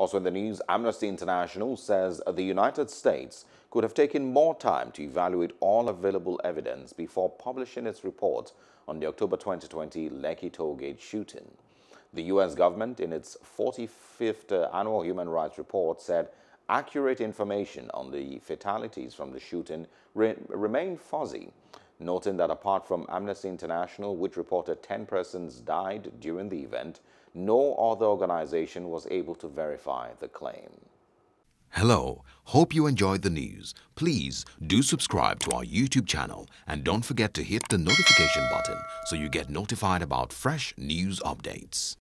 Also in the news, Amnesty International says the United States could have taken more time to evaluate all available evidence before publishing its report on the October 2020 Lekki Tollgate shooting. The U.S. government, in its 45th annual human rights report, said accurate information on the fatalities from the shooting re remain fuzzy, noting that apart from Amnesty International, which reported 10 persons died during the event, no other organization was able to verify the claim. Hello, hope you enjoyed the news. Please do subscribe to our YouTube channel and don't forget to hit the notification button so you get notified about fresh news updates.